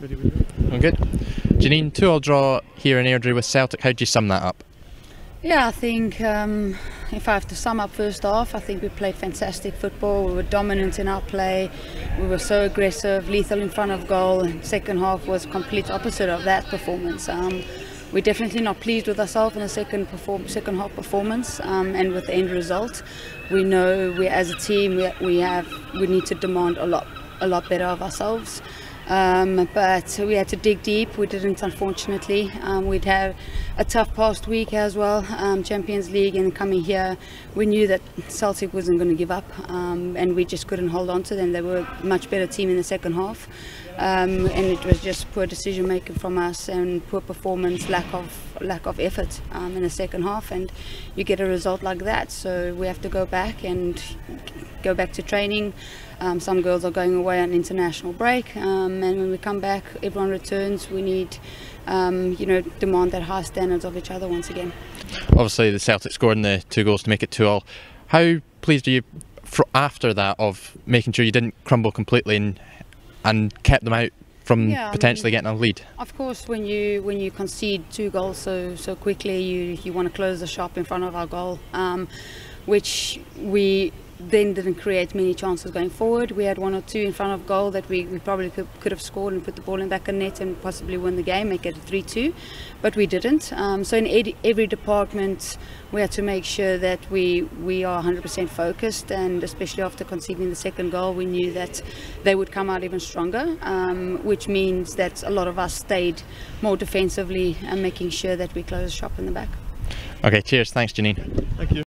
Well. I'm good. Janine, two all draw here in Airdrie with Celtic. How do you sum that up? Yeah, I think um, if I have to sum up first half, I think we played fantastic football. We were dominant in our play. We were so aggressive, lethal in front of goal. Second half was complete opposite of that performance. Um, we're definitely not pleased with ourselves in the second perform second half performance um, and with the end result. We know we as a team we, we have we need to demand a lot a lot better of ourselves. Um, but we had to dig deep. We didn't, unfortunately. Um, we'd have a tough past week as well, um, Champions League, and coming here, we knew that Celtic wasn't going to give up, um, and we just couldn't hold on to them. They were a much better team in the second half, um, and it was just poor decision making from us and poor performance, lack of lack of effort um, in the second half, and you get a result like that. So we have to go back and go back to training. Um, some girls are going away on international break, um, and when we come back, everyone returns. We need, um, you know, demand that high standards of each other once again. Obviously, the Celtic scoring the two goals to make it two all. How pleased are you after that of making sure you didn't crumble completely and, and kept them out from Yeah, I potentially mean- getting a lead? Of course, when you when you concede two goals so so quickly, you you want to close the shop in front of our goal, um, which we then didn't create many chances going forward. We had one or two in front of goal that we, we probably could, could have scored and put the ball in back of net and possibly win the game, make it a 3-2, but we didn't. Um, so in every, every department, we had to make sure that we we are 100% focused, and especially after conceding the second goal, we knew that they would come out even stronger, um, which means that a lot of us stayed more defensively and making sure that we close the shop in the back. Okay, cheers. Thanks, Janine. Thank you.